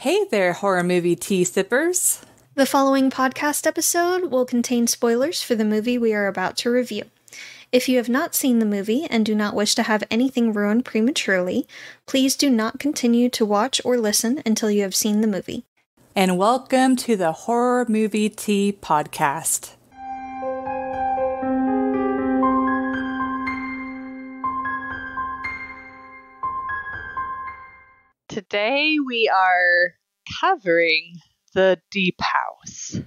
Hey there, horror movie tea sippers. The following podcast episode will contain spoilers for the movie we are about to review. If you have not seen the movie and do not wish to have anything ruined prematurely, please do not continue to watch or listen until you have seen the movie. And welcome to the Horror Movie Tea Podcast. Today we are covering The Deep House,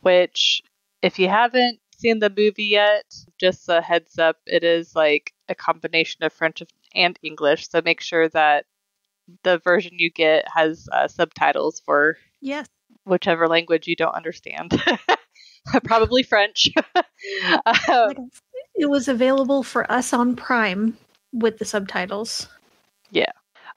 which, if you haven't seen the movie yet, just a heads up, it is like a combination of French and English, so make sure that the version you get has uh, subtitles for Yes. whichever language you don't understand. Probably French. Uh, It was available for us on Prime with the subtitles.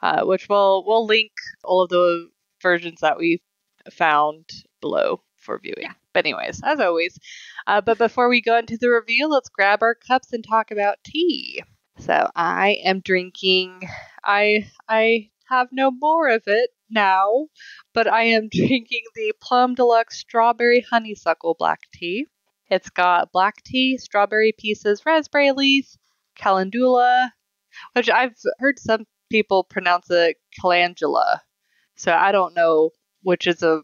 Uh, which we'll we'll link all of the versions that we found below for viewing. But anyways, as always, uh, but before we go into the review, let's grab our cups and talk about tea. So I am drinking. I I have no more of it now, but I am drinking the Plum Deluxe Strawberry Honeysuckle Black Tea. It's got black tea, strawberry pieces, raspberry leaf, calendula, which I've heard some people pronounce it calendula. So I don't know which is a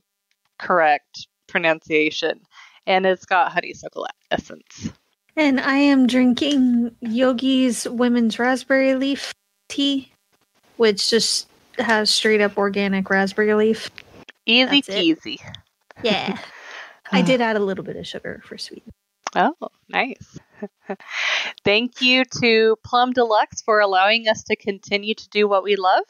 correct pronunciation. And it's got honeysuckle essence. And I am drinking Yogi's Women's Raspberry Leaf tea, which just has straight up organic raspberry leaf. Easy That's it. Yeah. I did add a little bit of sugar for sweet. Oh, nice. Thank you to Plum Deluxe for allowing us to continue to do what we love.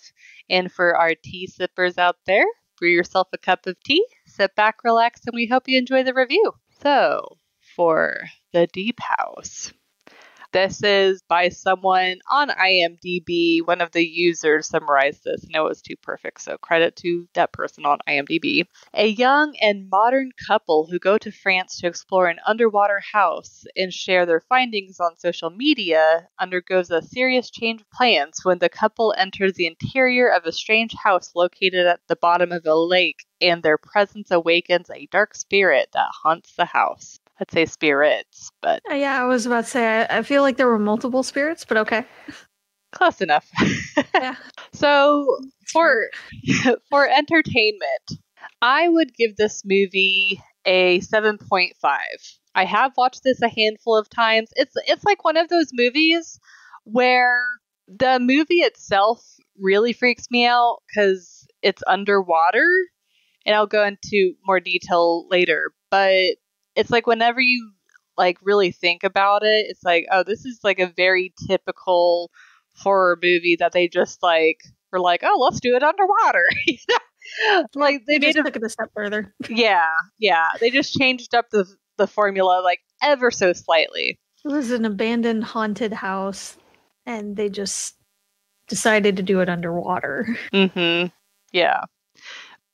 And for our tea sippers out there, brew yourself a cup of tea, sit back, relax, and we hope you enjoy the review. So, for The Deep House. This is by someone on IMDb. One of the users summarized this, and it was too perfect. So, credit to that person on IMDb. A young and modern couple who go to France to explore an underwater house and share their findings on social media undergoes a serious change of plans when the couple enters the interior of a strange house located at the bottom of a lake, and their presence awakens a dark spirit that haunts the house. I'd say spirits, but Uh, yeah, I was about to say, I, I feel like there were multiple spirits, but okay. close enough. Yeah. So for for entertainment, I would give this movie a 7.5. I have watched this a handful of times. It's it's like one of those movies where the movie itself really freaks me out cuz it's underwater and I'll go into more detail later, but it's like whenever you like really think about it, it's like, oh, this is like a very typical horror movie that they just like were like, oh, let's do it underwater. You know? like they They made just a took it a step further. yeah, yeah. They just changed up the the formula like ever so slightly. It was an abandoned haunted house, and they just decided to do it underwater. Mm-hmm. Yeah.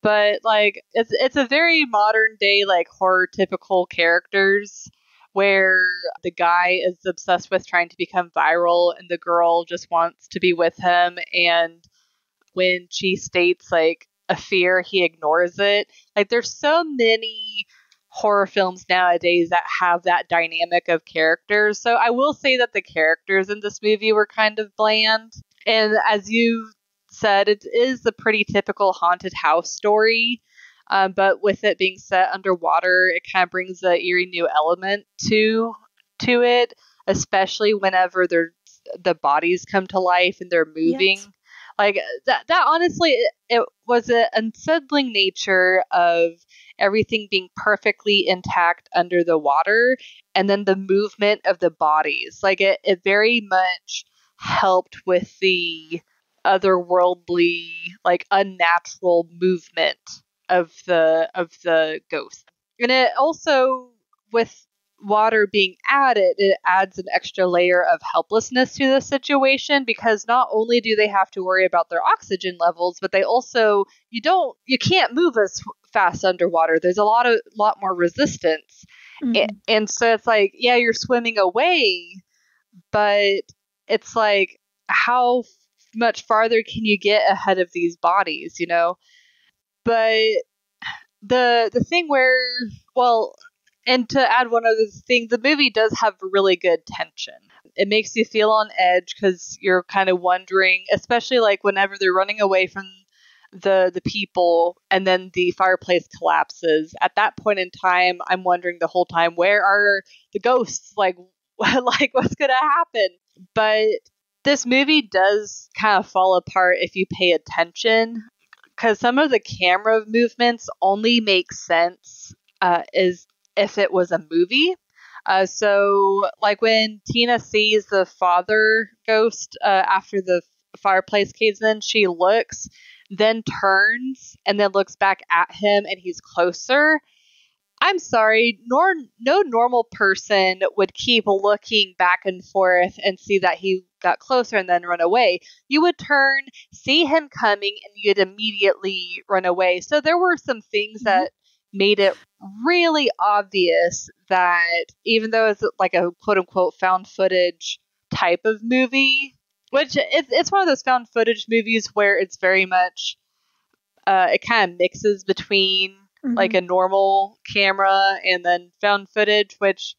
But like it's it's a very modern day like horror typical characters where the guy is obsessed with trying to become viral and the girl just wants to be with him and when she states like a fear he ignores it. Like there's so many horror films nowadays that have that dynamic of characters. So I will say that the characters in this movie were kind of bland. And as you said, it is a pretty typical haunted house story. Um, but with it being set underwater, it kind of brings a eerie new element to to it, especially whenever they're the bodies come to life and they're moving. Yes. Like that, that honestly, it, it was an unsettling nature of everything being perfectly intact under the water, and then the movement of the bodies. Like it, it very much helped with the otherworldly, like unnatural movement of the of the ghost. And it also with water being added, it adds an extra layer of helplessness to the situation because not only do they have to worry about their oxygen levels, but they also you don't you can't move as fast underwater. There's a lot of lot more resistance. Mhm. A- and so it's like, yeah, you're swimming away, but it's like how much farther can you get ahead of these bodies, you know? but the the thing where well and to add one other thing the movie does have really good tension. It makes you feel on edge because you're kind of wondering especially like whenever they're running away from the the people and then the fireplace collapses. At that point in time i'm wondering the whole time where are the ghosts? Like like what's gonna happen? But this movie does kind of fall apart if you pay attention because some of the camera movements only make sense uh, is if it was a movie. Uh, so, like when Tina sees the father ghost uh, after the fireplace caves in, she looks, then turns, and then looks back at him, and he's closer. I'm sorry, nor no normal person would keep looking back and forth and see that he got closer and then run away. You would turn, see him coming, and you'd immediately run away. So there were some things mm-hmm. that made it really obvious that even though it's like a quote unquote found footage type of movie, which it's, it's one of those found footage movies where it's very much, uh, it kind of mixes between mm-hmm. like a normal camera and then found footage, which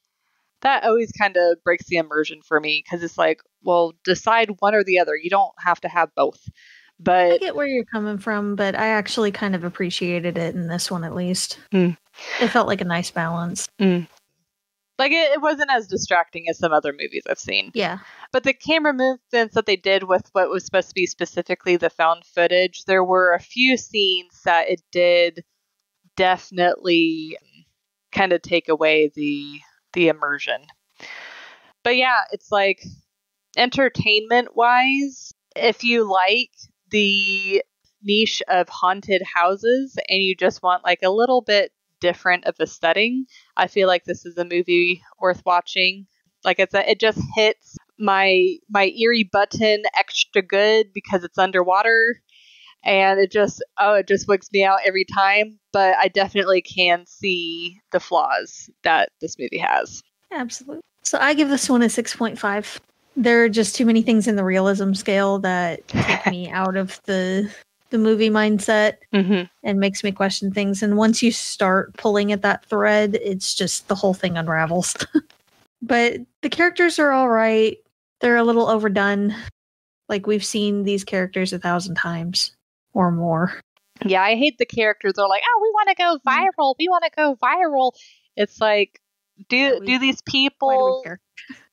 that always kind of breaks the immersion for me because it's like, well, decide one or the other. You don't have to have both. But I get where you're coming from, but I actually kind of appreciated it in this one at least. Mm. It felt like a nice balance. Mm. Like it, it wasn't as distracting as some other movies I've seen. Yeah. But the camera movements that they did with what was supposed to be specifically the found footage, there were a few scenes that it did definitely kind of take away the the immersion. But yeah, it's like entertainment wise, if you like the niche of haunted houses and you just want like a little bit different of a setting, I feel like this is a movie worth watching. Like I said, it just hits my my eerie button extra good because it's underwater and it just oh it just wigs me out every time but i definitely can see the flaws that this movie has. Absolutely so i give this one a 6.5 there are just too many things in the realism scale that take me out of the the movie mindset mm-hmm. and makes me question things and once you start pulling at that thread it's just the whole thing unravels but the characters are all right they're a little overdone like we've seen these characters a thousand times or more. Yeah, I hate the characters. They're like, "Oh, we want to go mm-hmm. viral. We want to go viral." It's like, do yeah, we, do these people?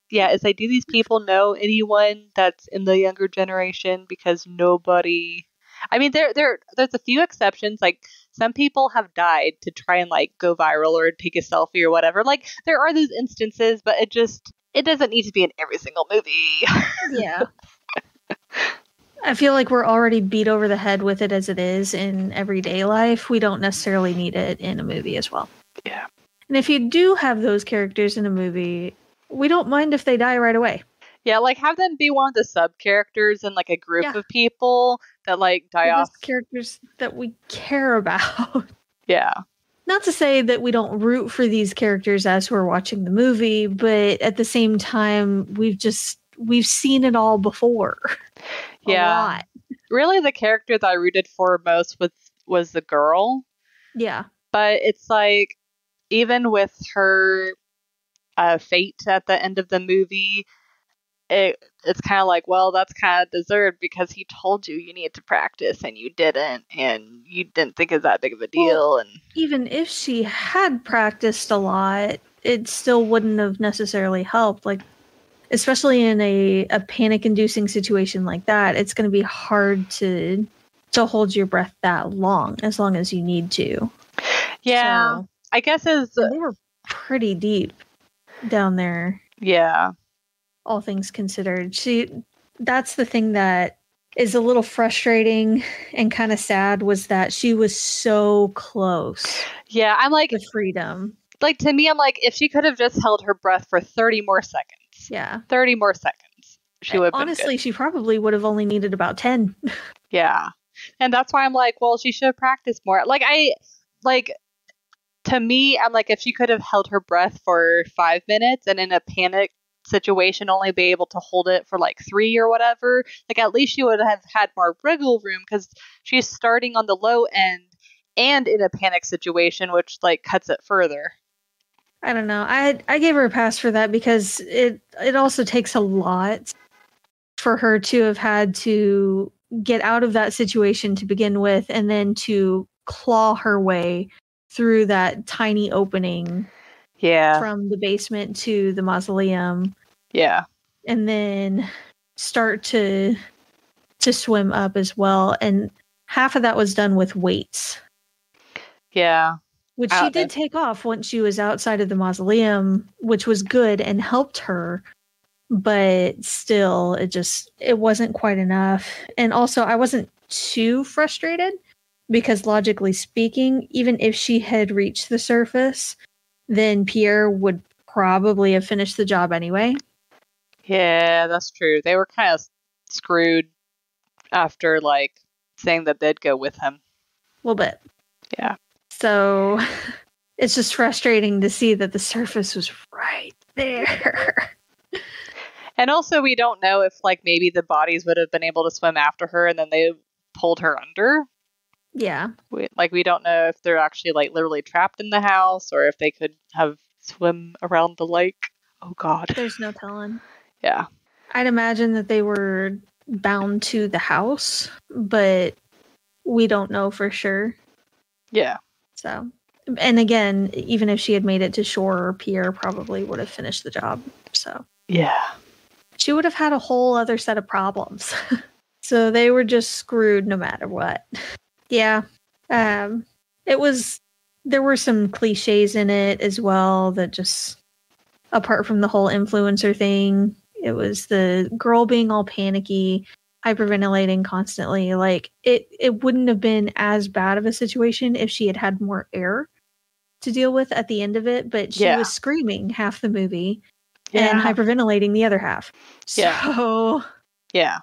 Do yeah, it's like, do these people know anyone that's in the younger generation? Because nobody. I mean, there there there's a few exceptions. Like some people have died to try and like go viral or take a selfie or whatever. Like there are those instances, but it just it doesn't need to be in every single movie. yeah. I feel like we're already beat over the head with it as it is in everyday life. We don't necessarily need it in a movie as well. Yeah. And if you do have those characters in a movie, we don't mind if they die right away. Yeah, like have them be one of the sub characters in like a group yeah. of people that like die They're off. Characters that we care about. Yeah. Not to say that we don't root for these characters as we're watching the movie, but at the same time, we've just we've seen it all before. yeah. Really the character that I rooted for most was was the girl. Yeah. But it's like even with her uh, fate at the end of the movie, it it's kind of like, well, that's kind of deserved because he told you you needed to practice and you didn't, and you didn't think it's that big of a deal. Well, and even if she had practiced a lot, it still wouldn't have necessarily helped. Like especially in a, a panic inducing situation like that, it's going to be hard to to hold your breath that long as long as you need to. Yeah. So, I guess as they were pretty deep down there. Yeah. All things considered. She that's the thing that is a little frustrating and kind of sad was that she was so close. Yeah, I'm like the freedom. Like to me I'm like if she could have just held her breath for 30 more seconds yeah. 30 more seconds. She would Honestly, she probably would have only needed about 10. yeah. And that's why I'm like, well, she should have practiced more. Like, I, like, to me, I'm like, if she could have held her breath for five minutes and in a panic situation only be able to hold it for like three or whatever, like, at least she would have had more wriggle room because she's starting on the low end and in a panic situation, which like cuts it further. I don't know. I I gave her a pass for that because it it also takes a lot for her to have had to get out of that situation to begin with and then to claw her way through that tiny opening Yeah. from the basement to the mausoleum yeah. and then start to to swim up as well and half of that was done with weights Yeah. which she did take off once she was outside of the mausoleum which was good and helped her but still it just it wasn't quite enough and also i wasn't too frustrated because logically speaking even if she had reached the surface then pierre would probably have finished the job anyway Yeah, that's true. They were kind of screwed after like saying that they'd go with him. a little bit Yeah. so it's just frustrating to see that the surface was right there And also, we don't know if like maybe the bodies would have been able to swim after her, and then they pulled her under. Yeah We, like we don't know if they're actually like literally trapped in the house, or if they could have swim around the lake. Oh God. there's no telling Yeah. I'd imagine that they were bound to the house, but we don't know for sure. Yeah. So, and again, even if she had made it to shore, Pierre probably would have finished the job. So, Yeah. she would have had a whole other set of problems. so, they were just screwed no matter what. Yeah. Um, it was, there were some cliches in it as well that just, apart from the whole influencer thing, it was the girl being all panicky, hyperventilating constantly. Like it, it wouldn't have been as bad of a situation if she had had more air to deal with at the end of it. But she Yeah. was screaming half the movie Yeah. and hyperventilating the other half. Yeah. So yeah.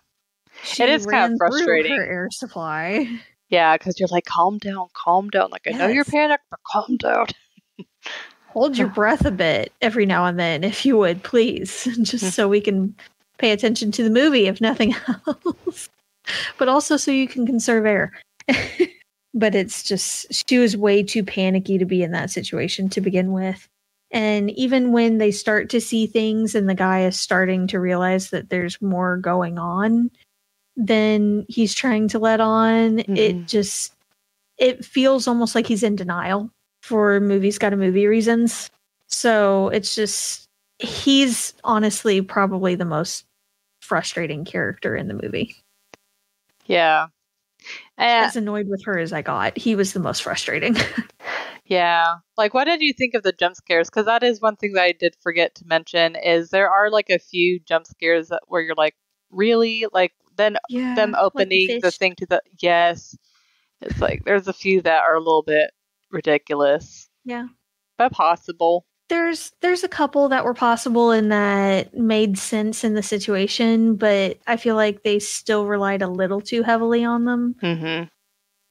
she It is kind of frustrating. Her air supply. Yeah. Because you're like, calm down, calm down. Like I know you're panicked, but calm down. Hold your breath a bit every now and then, if you would, please, just mm. so we can pay attention to the movie, if nothing else. but also so you can conserve air. but it's just she was way too panicky to be in that situation to begin with. And even when they start to see things and the guy is starting to realize that there's more going on than he's trying to let on, Mhm. it just it feels almost like he's in denial for movies got a movie reasons. So it's just he's honestly probably the most frustrating character in the movie. Yeah. And As annoyed with her as I got, he was the most frustrating. Yeah. Like, what did you think of the jump scares? Because that is one thing that I did forget to mention is there are like a few jump scares that where you're like, really? Like, then yeah, them opening the, thing to the yes, it's like there's a few that are a little bit ridiculous, Yeah. but possible. There's there's a couple that were possible and that made sense in the situation, but I feel like they still relied a little too heavily on them, Mm-hmm.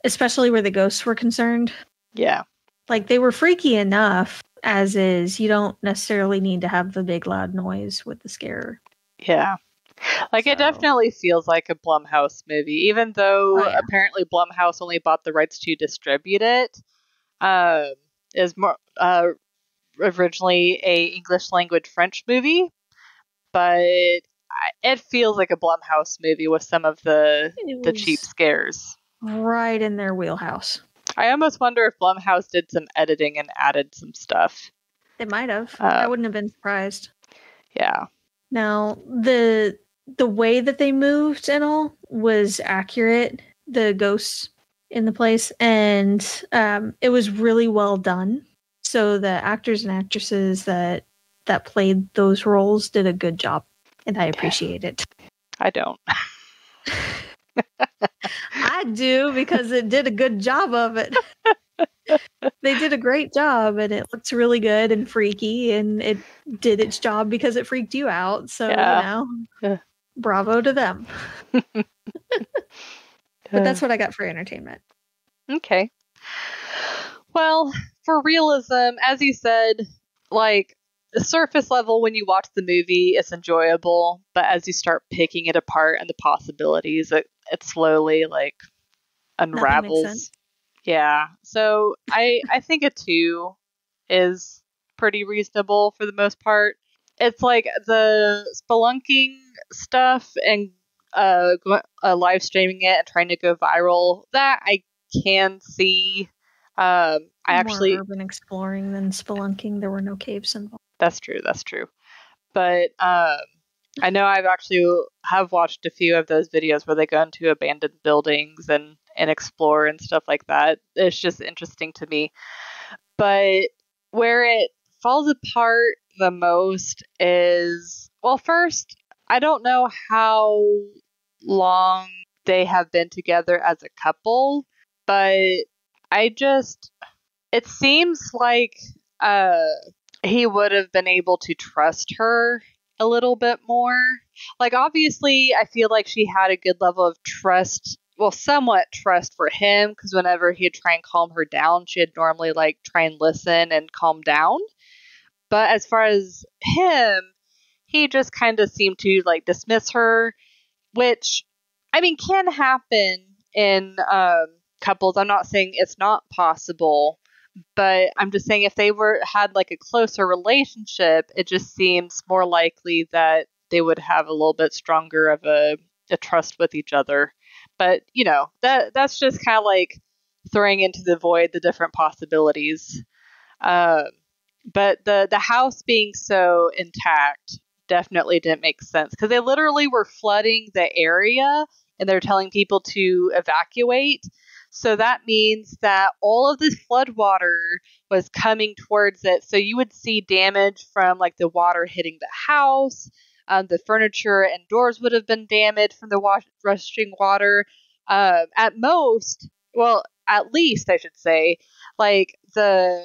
especially where the ghosts were concerned. Yeah. Like they were freaky enough as is. You don't necessarily need to have the big loud noise with the scare. Yeah. Like it definitely feels like a Blumhouse movie, even though Oh, yeah. apparently Blumhouse only bought the rights to distribute it. Um, is more uh, originally a English language French movie, but it feels like a Blumhouse movie with some of the the cheap scares. right in their wheelhouse. I almost wonder if Blumhouse did some editing and added some stuff. It might have. Uh, I wouldn't have been surprised. Yeah. Now the the way that they moved and all was accurate. The ghosts in the place, and um, it was really well done. So the actors and actresses that that played those roles did a good job, and I appreciate it. I don't. I do because it did a good job of it. they did a great job and it looks really good and freaky and it did its job because it freaked you out. So, Yeah. you know, Yeah. Bravo to them. But that's what I got for entertainment. Okay. Well, for realism, as you said, like surface level when you watch the movie, it's enjoyable, but as you start picking it apart and the possibilities, it it slowly like unravels. Yeah. So I I think a two is pretty reasonable for the most part. It's like the spelunking stuff and uh, uh live streaming it and trying to go viral. That I can see. Um, I More actually urban exploring than spelunking. There were no caves involved. That's true. That's true. But um, I know I've actually have watched a few of those videos where they go into abandoned buildings and and explore and stuff like that. It's just interesting to me. But where it falls apart the most is well, first, I don't know how long they have been together as a couple, but I just it seems like uh he would have been able to trust her a little bit more. Like obviously, I feel like she had a good level of trust, well, somewhat trust for him because whenever he'd try and calm her down, she'd normally like try and listen and calm down. But as far as him, he just kind of seemed to like dismiss her, which I mean can happen in um, couples. I'm not saying it's not possible, but I'm just saying if they were had like a closer relationship, it just seems more likely that they would have a little bit stronger of a, a trust with each other. But you know that that's just kind of like throwing into the void the different possibilities. Um, but the the house being so intact definitely didn't make sense because they literally were flooding the area and they're telling people to evacuate. So that means that all of this flood water was coming towards it. So you would see damage from like the water hitting the house. Um, the furniture and doors would have been damaged from the wash- rushing water. Um, at most, well, at least I should say, like the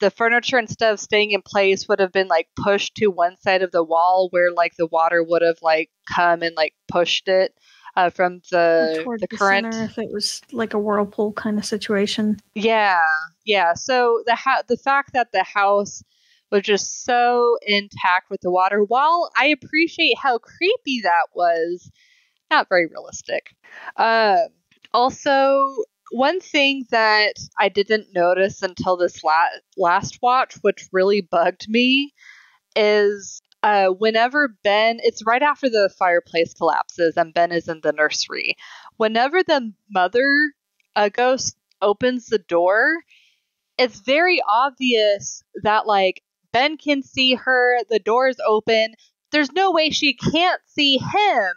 the furniture and stuff staying in place would have been like pushed to one side of the wall where like the water would have like come and like pushed it uh, from the Toward the current. center if it was like a whirlpool kind of situation. Yeah, yeah. So the ha- the fact that the house was just so intact with the water, while I appreciate how creepy that was, not very realistic. Um, also, one thing that I didn't notice until this la- last watch, which really bugged me, is uh, whenever Ben, it's right after the fireplace collapses and Ben is in the nursery. Whenever the mother uh, ghost opens the door, it's very obvious that like Ben can see her, the door is open. There's no way she can't see him.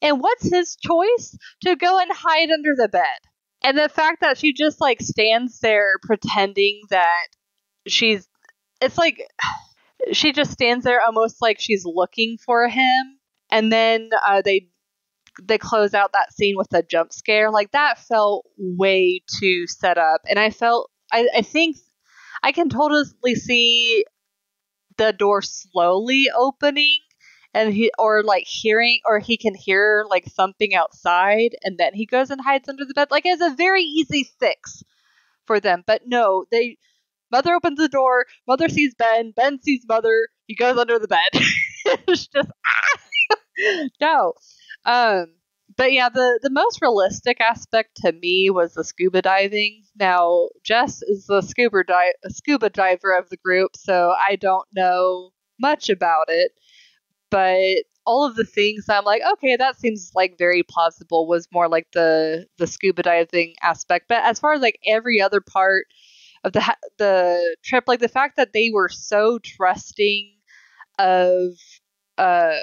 And what's his choice? To go and hide under the bed. And the fact that she just like stands there pretending that she's it's like she just stands there almost like she's looking for him. And then uh, they they close out that scene with a jump scare. Like that felt way too set up. And i felt i, I think i can totally see the door slowly opening and he or like hearing or he can hear like thumping outside and then he goes and hides under the bed. Like it's a very easy fix for them but no they mother opens the door mother sees ben ben sees mother he goes under the bed. It's just ah! no. Um but yeah the the most realistic aspect to me was the scuba diving. Now jess is the scuba di- scuba diver of the group so i don't know much about it but all of the things I'm like, okay, that seems like very plausible was more like the the scuba diving aspect. But as far as like every other part of the the trip, like the fact that they were so trusting of uh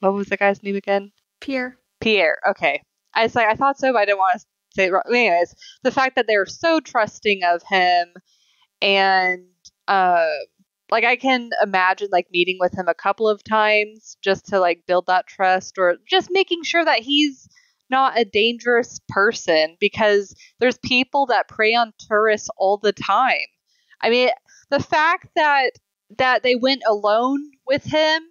what was the guy's name again? Pierre. Pierre. Okay. I was like I thought so, but I didn't want to say it wrong. Anyways, the fact that they were so trusting of him and uh like I can imagine like meeting with him a couple of times just to like build that trust or just making sure that he's not a dangerous person because there's people that prey on tourists all the time. I mean, the fact that that they went alone with him,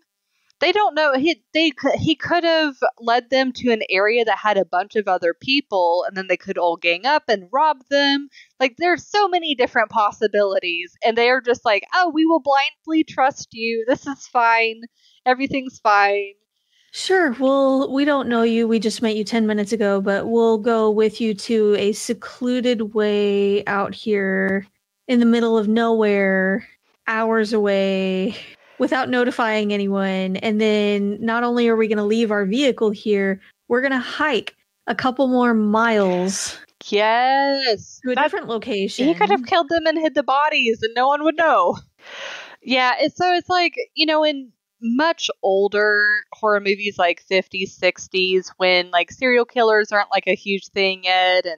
they don't know he they he could have led them to an area that had a bunch of other people and then they could all gang up and rob them. Like there's so many different possibilities and they are just like, "Oh, we will blindly trust you. This is fine. Everything's fine." Sure. Well, we don't know you. We just met you 10 minutes ago, but we'll go with you to a secluded way out here in the middle of nowhere, hours away, without notifying anyone. And then not only are we going to leave our vehicle here, we're going to hike a couple more miles Yes. to a That- different location. He could have killed them and hid the bodies, and no one would know. Yeah, it's so it's like you know in much older horror movies like 50s, 60s, when like serial killers aren't like a huge thing yet, and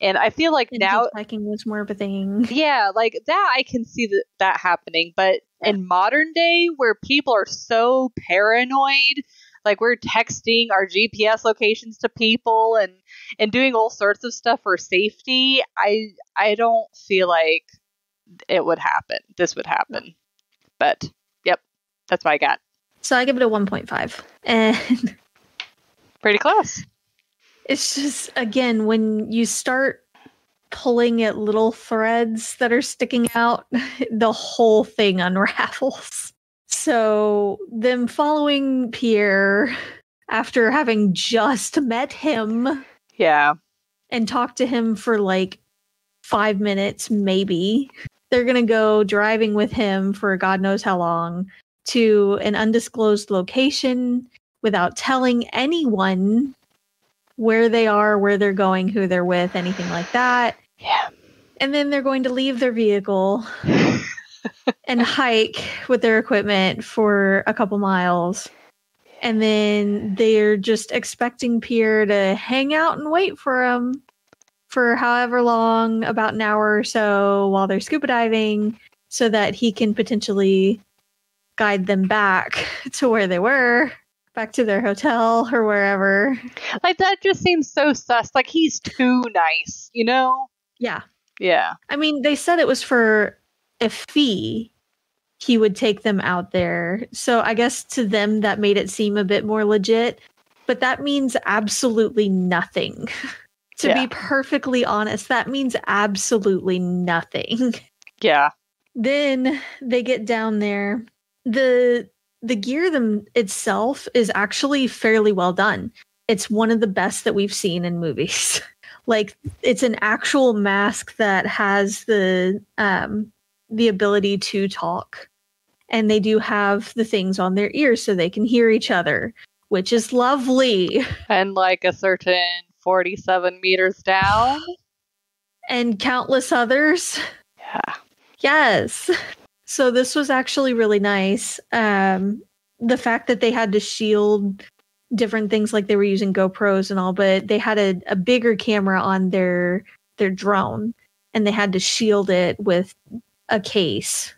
and I feel like And now, hitchhiking was more of a thing. yeah, like that I can see that that happening, but in modern day where people are so paranoid. Like we're texting our GPS locations to people and and doing all sorts of stuff for safety. I I don't feel like it would happen. This would happen. But yep, that's what I got. So I give it a 1.5. And Pretty close. it's just, again, when you start pulling at little threads that are sticking out, the whole thing unravels. So, them following Pierre after having just met him Yeah. and talked to him for like five minutes, maybe. They're going to go driving with him for God knows how long to an undisclosed location without telling anyone where they are, where they're going, who they're with, anything like that. Yeah. And then they're going to leave their vehicle and hike with their equipment for a couple miles. And then they're just expecting Pierre to hang out and wait for him for however long, about an hour or so, while they're scuba diving, so that he can potentially guide them back to where they were, back to their hotel or wherever. Like that just seems so sus. Like he's too nice, you know? Yeah. Yeah. I mean, they said it was for a fee. He would take them out there. So I guess to them that made it seem a bit more legit, but that means absolutely nothing. to Yeah. be perfectly honest, that means absolutely nothing. Yeah. then they get down there. The the gear them itself is actually fairly well done. It's one of the best that we've seen in movies. like it's an actual mask that has the um the ability to talk. And they do have the things on their ears so they can hear each other, which is lovely. And like a certain 47 meters down. And countless others. Yeah. Yes. So this was actually really nice. Um, the fact that they had to shield different things, like they were using GoPros and all, but they had a, a bigger camera on their their drone, and they had to shield it with a case,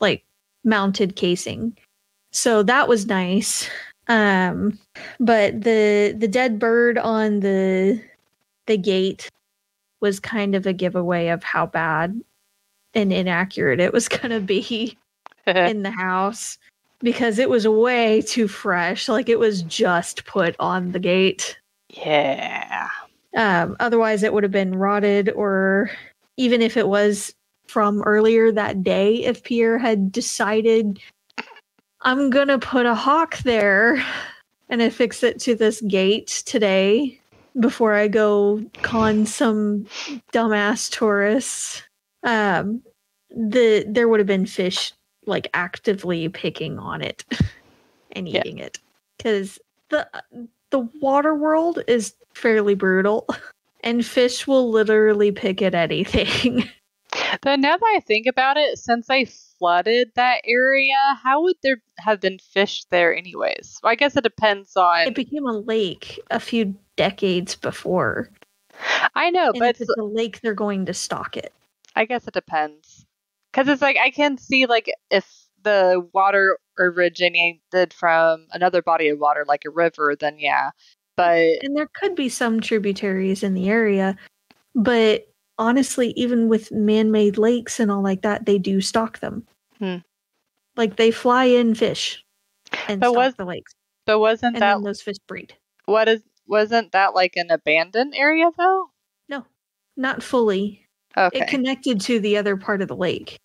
like mounted casing. So that was nice. Um, but the the dead bird on the the gate was kind of a giveaway of how bad and inaccurate it was going to be in the house because it was way too fresh. Like it was just put on the gate. yeah. Um, otherwise, it would have been rotted, or even if it was from earlier that day, if Pierre had decided, I'm going to put a hawk there and affix it to this gate today before I go con some dumbass tourists. Um, the there would have been fish like actively picking on it and Yeah. eating it because the the water world is fairly brutal and fish will literally pick at anything but now that I think about it, since they flooded that area, how would there have been fish there anyways? Well, I guess it depends on. it became a lake a few decades before I know, and but if it's a lake they're going to stock it I guess it depends. Because it's like I can see like if the water originated from another body of water, like a river, then yeah. But and there could be some tributaries in the area but honestly even with man-made lakes and all like that they do stock them Hmm. like they fly in fish and But stock was- the lakes but wasn't and that those fish breed what is wasn't that like an abandoned area though? No, not fully Okay. it connected to the other part of the lake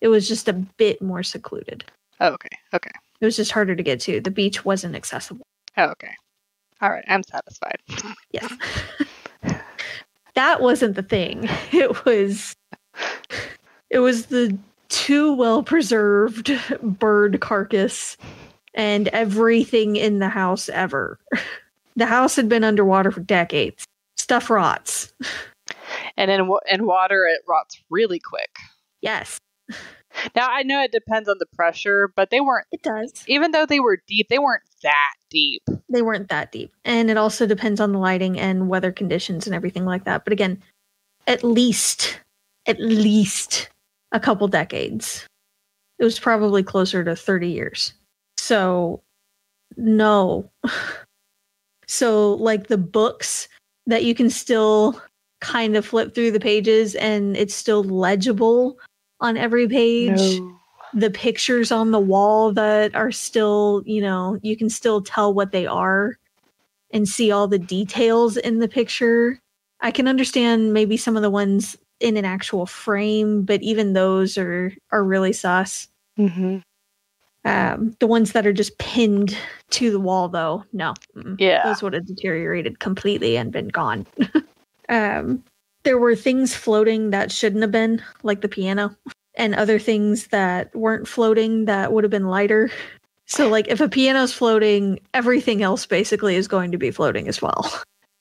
it was just a bit more secluded oh, okay. Okay. it was just harder to get to the beach wasn't accessible Oh, okay. All right, I'm satisfied. Yes. that wasn't the thing. It was it was the too well preserved bird carcass and everything in the house ever. The house had been underwater for decades. Stuff rots. And in in water, it rots really quick. Yes, Now I know it depends on the pressure, but they weren't. it does. Even though they were deep, they weren't that deep. They weren't that deep. And it also depends on the lighting and weather conditions and everything like that. But again, at least, at least a couple decades. It was probably closer to 30 years. So, no. so, like the books that you can still kind of flip through the pages and it's still legible on every page the pictures on the wall that are still, you know, you can still tell what they are and see all the details in the picture. I can understand maybe some of the ones in an actual frame, but even those are are really sus. Mm-hmm. Um, the ones that are just pinned to the wall, though, no, mm-mm. Yeah. those would have deteriorated completely and been gone. um, there were things floating that shouldn't have been, like the piano, and other things that weren't floating that would have been lighter. So, like, if a piano's floating, everything else basically is going to be floating as well.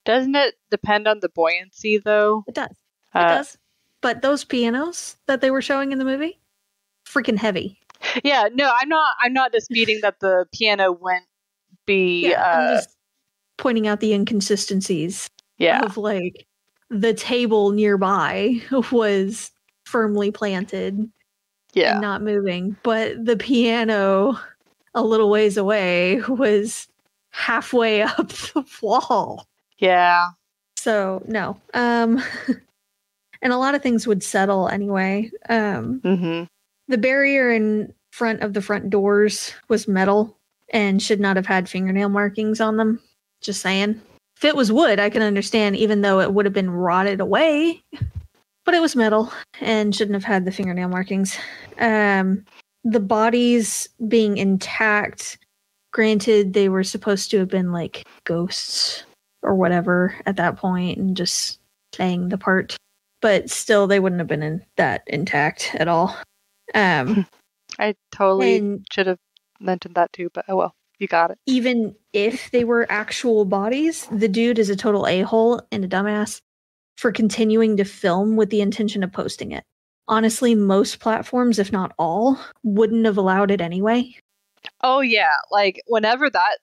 Doesn't it depend on the buoyancy though? It does. It Uh, does. But those pianos that they were showing in the movie, freaking heavy. Yeah, no, I'm not. I'm not disputing that the piano wouldn't be. Yeah, I'm uh, just pointing out the inconsistencies yeah, of like the table nearby was firmly planted yeah, and not moving, but the piano a little ways away was halfway up the wall. yeah. So no. Um and a lot of things would settle anyway. Um Mm-hmm. the barrier in front of the front doors was metal and should not have had fingernail markings on them. Just saying. If it was wood, I can understand, even though it would have been rotted away. But it was metal and shouldn't have had the fingernail markings. Um, the bodies being intact, granted, they were supposed to have been like ghosts or whatever at that point and just playing the part. But still, they wouldn't have been in that intact at all. Um, I totally and should have mentioned that too, but oh well, you got it. even if they were actual bodies, the dude is a total a hole and a dumbass for continuing to film with the intention of posting it. Honestly, most platforms, if not all, wouldn't have allowed it anyway. Oh yeah, like whenever that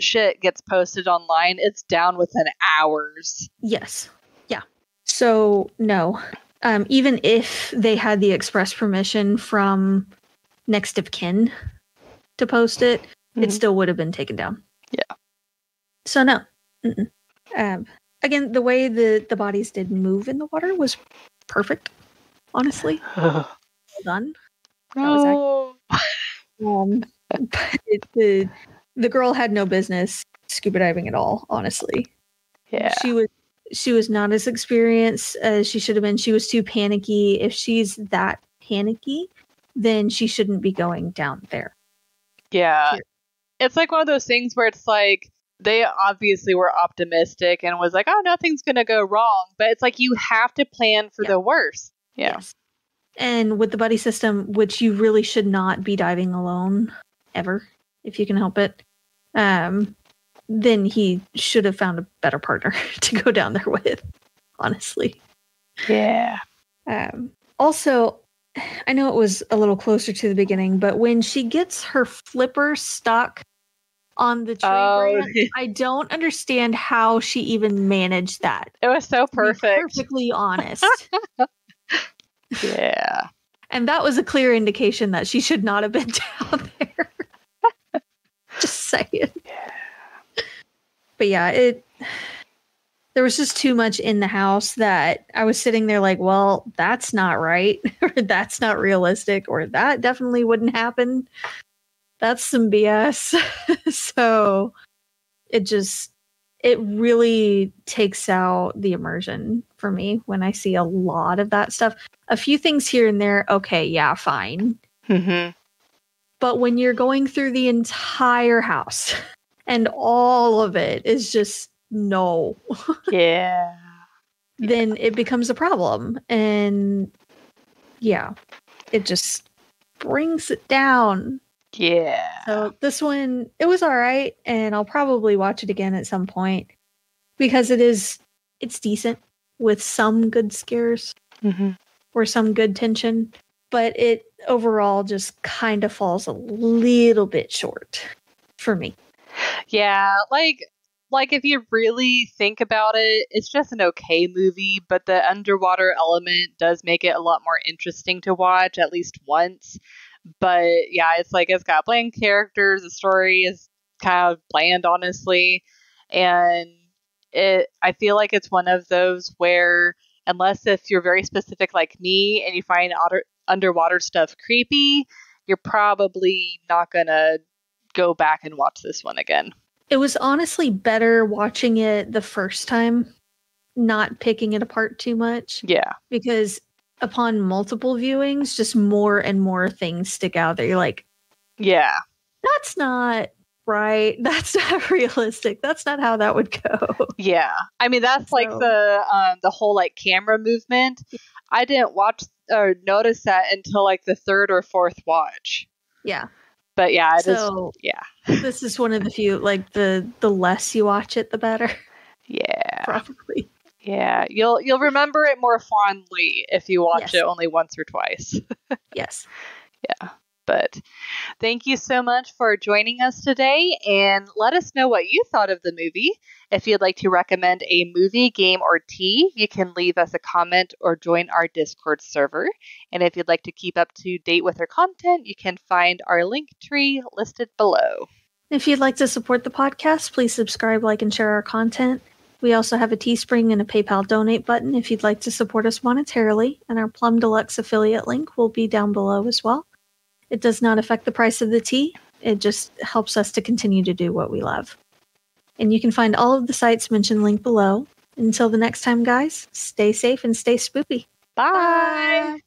shit gets posted online, it's down within hours. Yes. Yeah. So, no. Um, even if they had the express permission from next of kin to post it, it Mhm. still would have been taken down. Yeah. So no. Um, again, the way the the bodies did move in the water was perfect. Honestly, well done. was no. Um, but it, the the girl had no business scuba diving at all. Honestly, yeah. she was she was not as experienced as she should have been. She was too panicky. If she's that panicky, then she shouldn't be going down there. Yeah. Here. It's like one of those things where it's like they obviously were optimistic and was like, oh, nothing's going to go wrong. But it's like you have to plan for Yeah. the worst. Yeah. Yes. And with the buddy system, which you really should not be diving alone ever, if you can help it, um, then he should have found a better partner to go down there with, honestly. Yeah. Um, also, I know it was a little closer to the beginning, but when she gets her flipper stuck on the tree Oh, branch, I don't understand how she even managed that. it was so perfect. Perfectly honest. Yeah. and that was a clear indication that she should not have been down there. just saying. But yeah, it there was just too much in the house that I was sitting there like, well, that's not right, or that's not realistic, or that definitely wouldn't happen. That's some BS. so it just it really takes out the immersion for me when I see a lot of that stuff. A few things here and there, okay, yeah, fine. hmm But when you're going through the entire house and all of it is just no, Yeah. then it becomes a problem. And yeah, it just brings it down. Yeah. So this one, it was all right, and I'll probably watch it again at some point because it is it's decent with some good scares hmm or some good tension, but it overall just kind of falls a little bit short for me. Yeah, like like if you really think about it, it's just an okay movie, but the underwater element does make it a lot more interesting to watch at least once. But yeah, it's like it's got bland characters, the story is kind of bland honestly, and it I feel like it's one of those where unless if you're very specific like me and you find otter, underwater stuff creepy, you're probably not going to go back and watch this one again. It was honestly better watching it the first time, not picking it apart too much, Yeah. because upon multiple viewings, just more and more things stick out that you're like, Yeah. that's not right. That's not realistic. That's not how that would go. Yeah. I mean that's like the um the whole like camera movement. I didn't watch or notice that until like the third or fourth watch. Yeah. But yeah, it is. so yeah. this is one of the few like the the less you watch it, the better, Yeah. probably. Yeah. You'll you'll remember it more fondly if you watch Yes. it only once or twice. Yes. Yeah. But thank you so much for joining us today and let us know what you thought of the movie. If you'd like to recommend a movie, game, or tea, you can leave us a comment or join our Discord server. And if you'd like to keep up to date with our content, you can find our link tree listed below. If you'd like to support the podcast, please subscribe, like, and share our content. We also have a Teespring and a PayPal donate button if you'd like to support us monetarily, and our Plum Deluxe affiliate link will be down below as well. It does not affect the price of the tea, it just helps us to continue to do what we love. And you can find all of the sites mentioned linked below. Until the next time, guys, stay safe and stay spoopy. Bye.